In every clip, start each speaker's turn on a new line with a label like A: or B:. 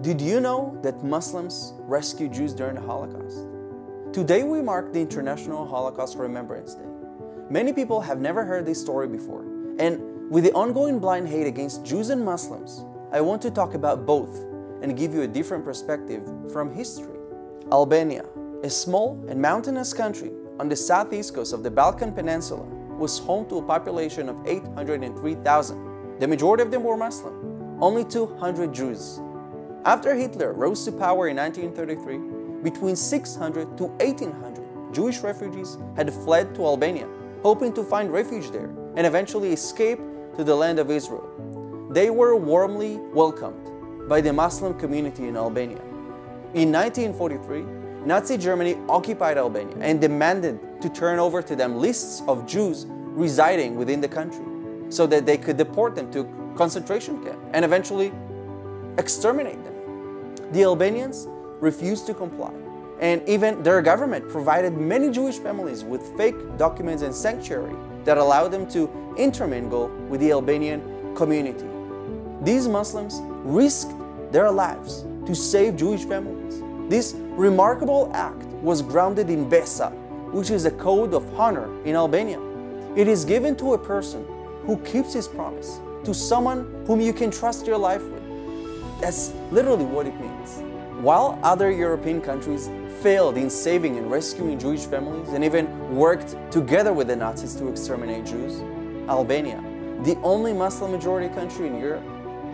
A: Did you know that Muslims rescued Jews during the Holocaust? Today we mark the International Holocaust Remembrance Day. Many people have never heard this story before, and with the ongoing blind hate against Jews and Muslims, I want to talk about both and give you a different perspective from history. Albania, a small and mountainous country on the southeast coast of the Balkan Peninsula, was home to a population of 803,000. The majority of them were Muslim, only 200 Jews. After Hitler rose to power in 1933, between 600 to 1800 Jewish refugees had fled to Albania, hoping to find refuge there and eventually escape to the land of Israel. They were warmly welcomed by the Muslim community in Albania. In 1943, Nazi Germany occupied Albania and demanded to turn over to them lists of Jews residing within the country so that they could deport them to concentration camp and eventually exterminate them. The Albanians refused to comply, and even their government provided many Jewish families with fake documents and sanctuary that allowed them to intermingle with the Albanian community. These Muslims risked their lives to save Jewish families. This remarkable act was grounded in Besa, which is a code of honor in Albania. It is given to a person who keeps his promise, to someone whom you can trust your life with. That's literally what it means. While other European countries failed in saving and rescuing Jewish families and even worked together with the Nazis to exterminate Jews, Albania, the only Muslim majority country in Europe,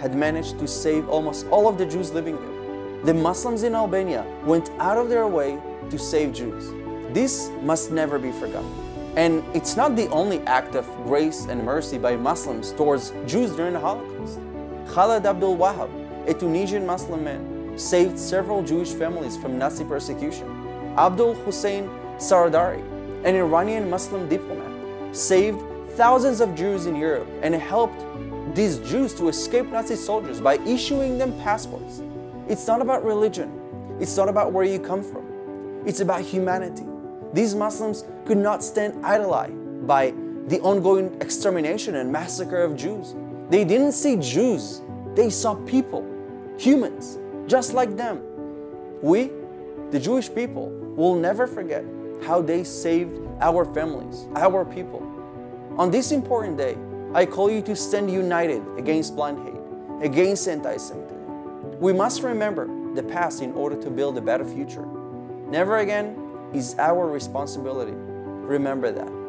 A: had managed to save almost all of the Jews living there. The Muslims in Albania went out of their way to save Jews. This must never be forgotten. And it's not the only act of grace and mercy by Muslims towards Jews during the Holocaust. Khaled Abdul Wahab, a Tunisian Muslim man, saved several Jewish families from Nazi persecution. Abdul Hussein Sardari, an Iranian Muslim diplomat, saved thousands of Jews in Europe and helped these Jews to escape Nazi soldiers by issuing them passports. It's not about religion. It's not about where you come from. It's about humanity. These Muslims could not stand idly by the ongoing extermination and massacre of Jews. They didn't see Jews, they saw people, humans, just like them. We, the Jewish people, will never forget how they saved our families, our people. On this important day, I call you to stand united against blind hate, against anti Semitism. We must remember the past in order to build a better future. Never again is our responsibility. Remember that.